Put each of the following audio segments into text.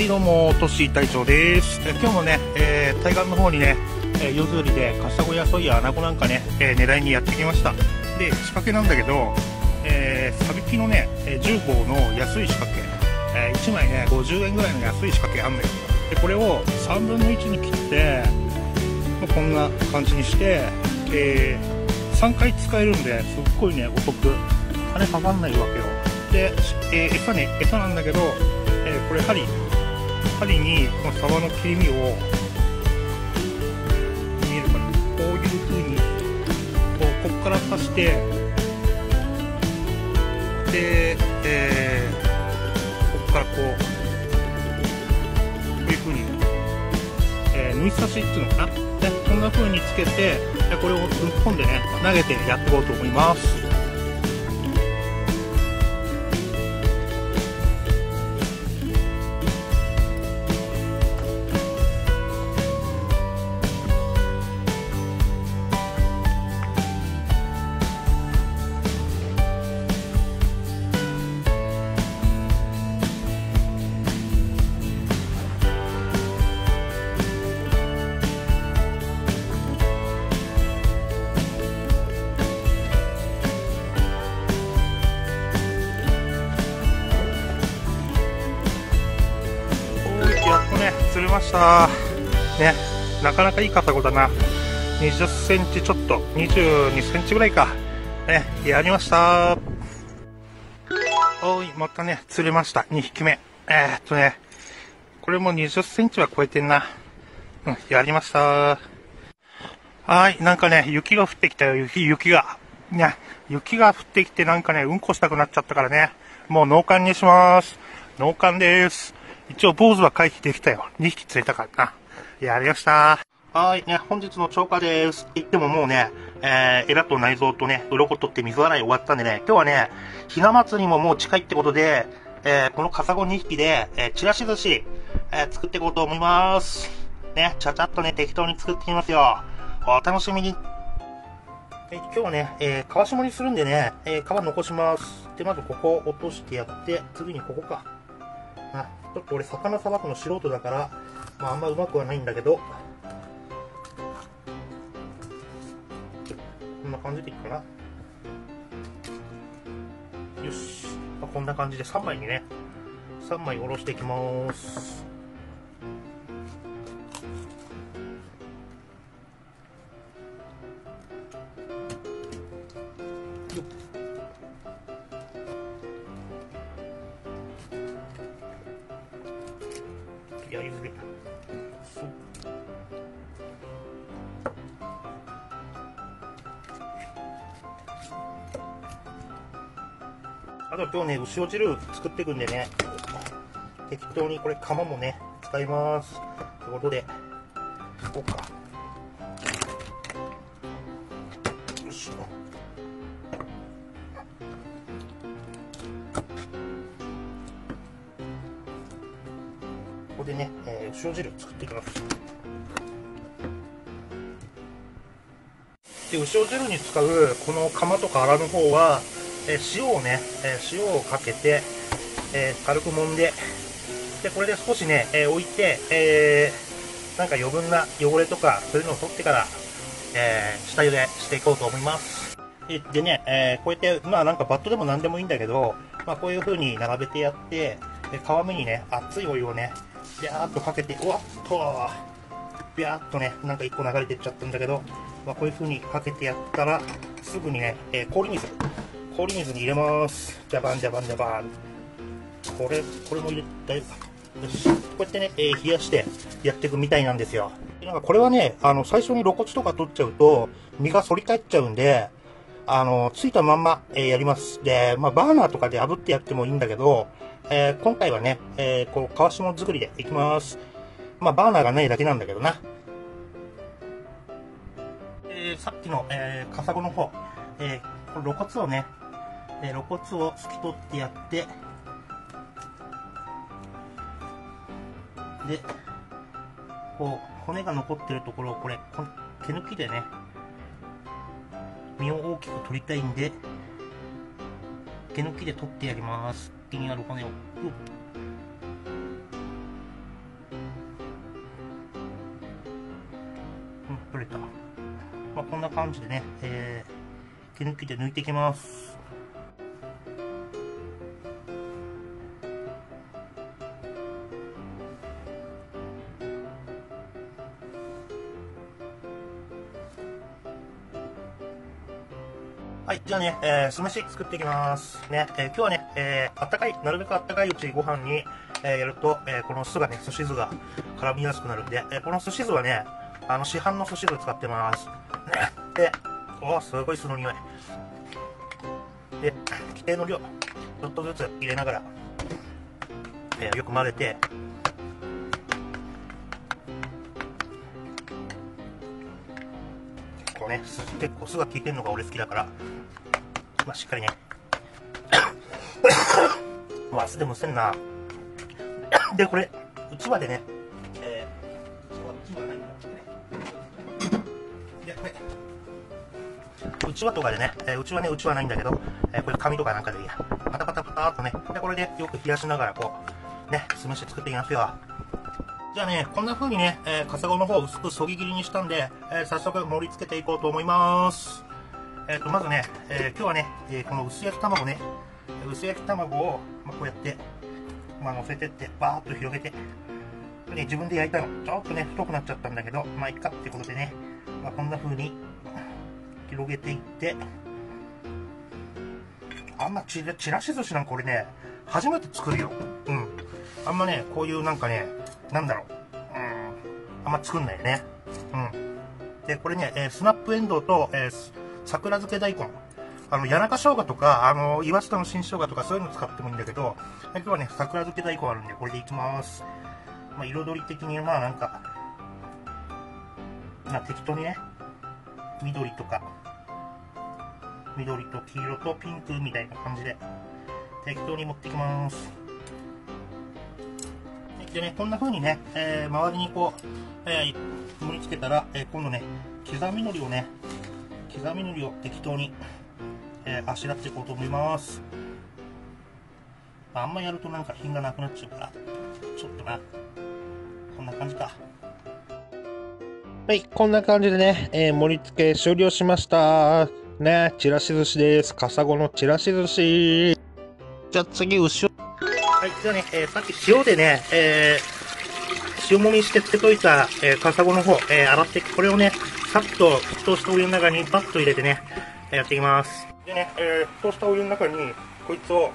はいどうもトッシー隊長です。今日もね、えー、対岸の方にね、えー、夜釣りでカサゴやソイやアナゴなんかね、えー、狙いにやってきました。で仕掛けなんだけど、えー、サビキのね10号の安い仕掛け、え1枚ね50円ぐらいの安い仕掛けあんのよでこれを3分の1に切ってもうこんな感じにして、え3回使えるんですっごいねお得。金かかんないわけよ。で、え餌ね餌なんだけど、えこれ針針にこのサバの切り身を見えるかな。こういう風にこうこっから刺してで、えー、こっからこうこういう風に、えー、縫い刺しっていうのかな。でこんな風につけてこれをぶっ込んでね投げてやっていこうと思います。ました。ねなかなかいいカサゴだな。20センチちょっと。22センチぐらいか。ねやりました。おいまたね釣れました。2匹目。えー、っとねこれも20センチは超えてんな。うんやりました。はいなんかね雪が降ってきたよ。雪雪が。ね雪が降ってきてなんかねうんこしたくなっちゃったからね。もう農館にします。農館です。一応坊主は回避できたよ。2匹釣れたからな。やりました。はい、ね、本日の超過です。言ってももうね、えー、エラと内臓とね、鱗取って水洗い終わったんでね、今日はね、ひな祭りももう近いってことで、えー、このカサゴ2匹で、えー、チラシ寿司、えー、作っていこうと思います。ね、ちゃちゃっとね、適当に作ってみますよ。お楽しみに。え今日はね、えー、皮下にするんでね、えー、皮残します。で、まずここ落としてやって、次にここか。あ、ちょっと俺魚さばくの素人だから、まああんまうまくはないんだけど、こんな感じでいいかな。よし。まあ、こんな感じで3枚にね、3枚おろしていきます。やりづれあと今日ね、牛落ちる作っていくんでね、適当にこれ、釜もね、使います。ということで、ここでね、えー、塩汁作っていきます。で牛汁に使うこの釜とか粗の方は、えー、塩をね、えー、塩をかけて、えー、軽く揉んででこれで少しね、え置いて、えなんか余分な汚れとかそういうのを取ってから、え下茹でしていこうと思います。でね、えこうやってまあなんかバットでも何でもいいんだけど、まあ、こういう風に並べてやって皮目にね熱いお湯をねビャーっとかけて、わっと、ビャーっとね、なんか1個流れてっちゃったんだけど、まあ、こういう風にかけてやったら、すぐにね、えー、氷水、氷水に入れます。ジャバンジャバンジャバン。これ、これも入れ、大丈夫か。よし。こうやってね、えー、冷やしてやっていくみたいなんですよ。なんかこれはね、あの、最初に露骨とか取っちゃうと、身が反り返っちゃうんで、あの、ついたまんま、えー、やります。で、まあ、バーナーとかで炙ってやってもいいんだけど、えー、今回はね、えー、こう、皮下作りでいきます。まあ、バーナーがないだけなんだけどな。えー、さっきの、えー、カサゴの方、えー、この露骨をね、えー、露骨を透き取ってやって、で、こう、骨が残ってるところをこれ、こ手抜きでね、身を大きく取りたいんで、手抜きで取ってやります。気になるお金を。取れた。まあ、こんな感じでね、えー、手抜きで抜いていきます。はい、じゃあね、えー、酢飯作っていきます。ね、えー、今日はね、えー、あったかい、なるべくあったかいうちご飯に、えー、やると、えー、この酢がね、寿司酢が絡みやすくなるんで、えー、この寿司酢はね、あの、市販の寿司酢使ってます。ね、で、おすごい酢の匂い。で、規定の量、ちょっとずつ入れながら、えー、よく混ぜて、ね、結構酢が効いてるのが俺好きだから、まあ、しっかりね。まあ、酢でもせんな。で、これ、うちわでね、えー、うちわないんだで、これ、うちわとかでね、えー、うちわね、うちわないんだけど、えー、これ紙とかなんかでいいや。パタパタパタっとね、で、これでよく冷やしながらこう、ね、酢飯作っていきますよ。じゃあね、こんな風にね、えー、カサゴの方薄くそぎ切りにしたんで、えー、早速盛り付けていこうと思います。えっ、ー、と、まずね、え今日はね、えこの薄焼き卵ね、薄焼き卵を、まあ、こうやって、まあ、乗せてって、バーっと広げて、で、自分で焼いたの。ちょっとね、太くなっちゃったんだけど、まあ、いっかってことでね、まあ、こんな風に広げていって、あんまちらし寿司なんか俺ね、初めて作るよ。うん。あんまね、こういうなんかね、なんだろう。うん。あんま作んないよね。うん。で、これね、えー、スナップエンドウと、えー、桜漬け大根。あの、谷中生姜とか、あの、岩下の新生姜とかそういうの使ってもいいんだけど、今日はね、桜漬け大根あるんで、これでいきます。まあ、彩り的に、まあなんか、まあ適当にね、緑とか、緑と黄色とピンクみたいな感じで、適当に持ってきます。でね、こんな風にね、えー、周りにこう、えー、盛り付けたら、えー、今度ね、刻み海苔をね、刻み海苔を適当に、えー、あしらっていこうと思います。あんまやるとなんか品がなくなっちゃうから、ちょっとな、こんな感じか。はい、こんな感じでね、えー、盛り付け終了しました。ね、ちらし寿司です。カサゴのちらし寿司。じゃあ次、牛を。はい、じゃあね、えー、さっき塩でね、えー、塩もみしてつけといた、えー、カサゴの方、えー、洗って、これをね、さっと沸騰したお湯の中にバッと入れてね、やっていきます。でね、えー、沸騰したお湯の中に、こいつを、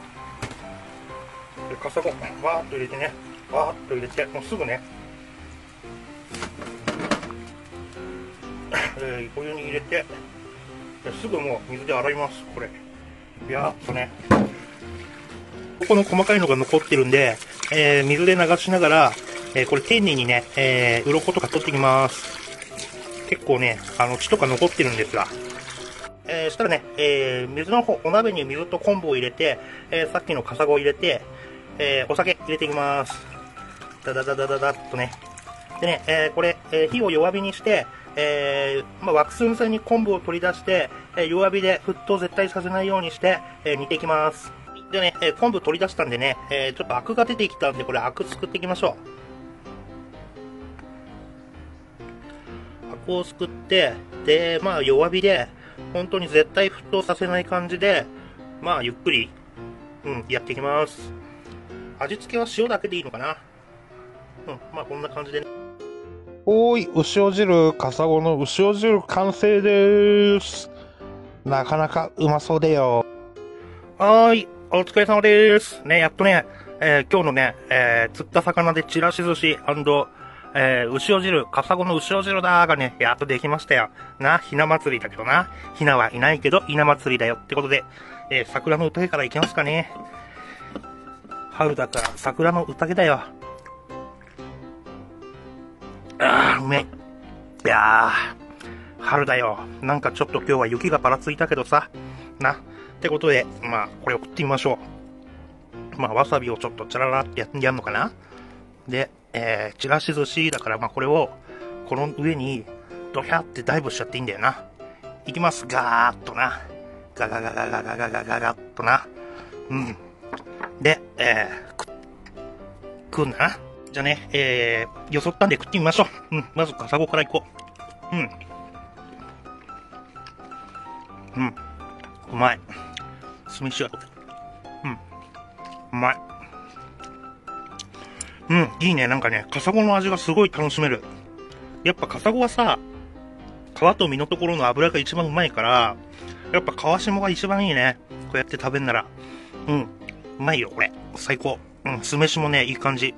カサゴ、バーっと入れてね、バーっと入れて、もうすぐね、えー、お湯に入れて、すぐもう水で洗います、これ。ビャーっとね。ここの細かいのが残ってるんで、えー、水で流しながら、えー、これ丁寧にね、えー、鱗とか取ってきます。結構ね、あの、血とか残ってるんですが。えー、したらね、えー、水の方、お鍋に水と昆布を入れて、えー、さっきのカサゴを入れて、えー、お酒入れていきます。ダダダダダダっとね。でね、えー、これ、えー、火を弱火にして、えー、まあ、ワックス無線に昆布を取り出して、えー、弱火で沸騰絶対させないようにして、えー、煮ていきます。でね、えー、昆布取り出したんでね、えー、ちょっとアクが出てきたんで、これアク作っていきましょう。をすくって、で、まあ弱火で、本当に絶対沸騰させない感じで、まあゆっくり、うん、やっていきます。味付けは塩だけでいいのかな？うん、まあこんな感じでね。おーい、牛尾汁、カサゴの牛尾汁完成です。なかなかうまそうでよ。はーい、お疲れ様です。ね、やっとね、えー、今日のね、えー、釣った魚でちらし寿司えー、牛尾汁、カサゴの牛尾汁だーがね、やっとできましたよ。な、ひな祭りだけどな。ひなはいないけど、ひな祭りだよってことで、えー、桜の宴から行きますかね。春だから桜の宴だよ。あー、うめいやー、春だよ。なんかちょっと今日は雪がばらついたけどさ。な。ってことで、まあ、これを食ってみましょう。まあ、わさびをちょっとチャララってややんのかな？で、えー、ちらし寿司だから、まあ、これを、この上に、ドヒャってダイブしちゃっていいんだよな。いきます。ガーッとな。ガガガガガガガガガガッとな。うん。で、えー、く、食うんだな。じゃあね、えー、よそったんで食ってみましょう。うん、まずカサゴからいこう。うん。うん。うまい。酢飯は、うん。うまい。うん、いいね。なんかね、カサゴの味がすごい楽しめる。やっぱカサゴはさ、皮と身のところの油が一番うまいから、やっぱ皮下が一番いいね。こうやって食べんなら。うん。うまいよ、これ。最高。うん、酢飯もね、いい感じ。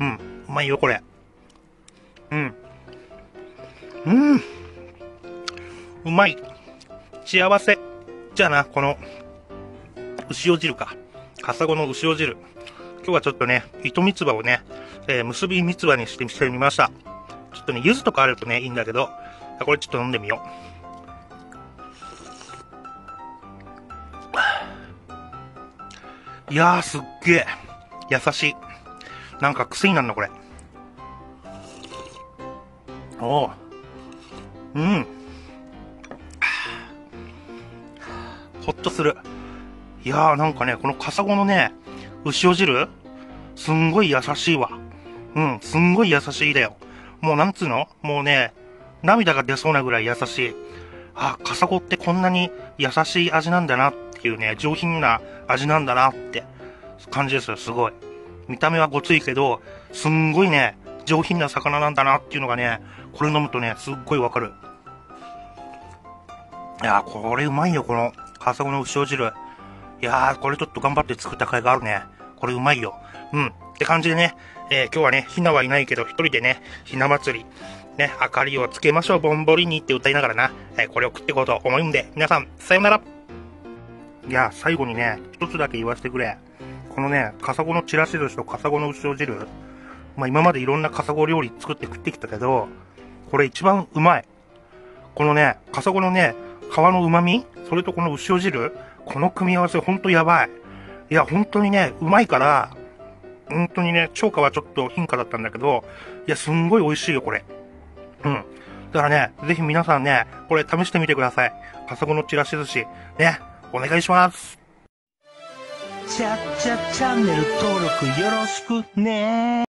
うん、うまいよ、これ。うん。うん。うまい。幸せ。じゃあな、この、牛尾汁か。カサゴの牛尾汁。今日はちょっとね、糸三つ葉をね、えー結び三つ葉にしてしてみました。ちょっとね、柚子とかあるとね、いいんだけど、これちょっと飲んでみよう。いやー、すっげえ。優しい。なんか癖になるの、これ。おう。うん。ほっとする。いやーなんかね、このカサゴのね、牛尾汁すんごい優しいわ。うん、すんごい優しいだよ。もうなんつうの？もうね、涙が出そうなぐらい優しい。あ、カサゴってこんなに優しい味なんだなっていうね、上品な味なんだなって感じですよ、すごい。見た目はごついけど、すんごいね、上品な魚なんだなっていうのがね、これ飲むとね、すっごいわかる。いや、これうまいよ、この、カサゴの牛汁。いやー、これちょっと頑張って作った甲斐があるね。これうまいよ。うん。って感じでね、えー今日はね、ひなはいないけど、一人でね、ひな祭り、ね、明かりをつけましょう、ぼんぼりにって歌いながらな、えーこれを食っていこうと思うんで、皆さん、さよならいや、最後にね、一つだけ言わせてくれ。このね、カサゴのちらし寿司とカサゴの牛尾汁、まあ今までいろんなカサゴ料理作って食ってきたけど、これ一番うまい。このね、カサゴのね、皮の旨味？それとこの牛尾汁？この組み合わせほんとやばい。いや、本当にね、うまいから、本当にね、超過はちょっと貧価だったんだけど、いや、すんごい美味しいよ、これ。うん。だからね、ぜひ皆さんね、これ試してみてください。カサゴのちらし寿司。ね、お願いします。チャッチャチャンネル登録よろしくね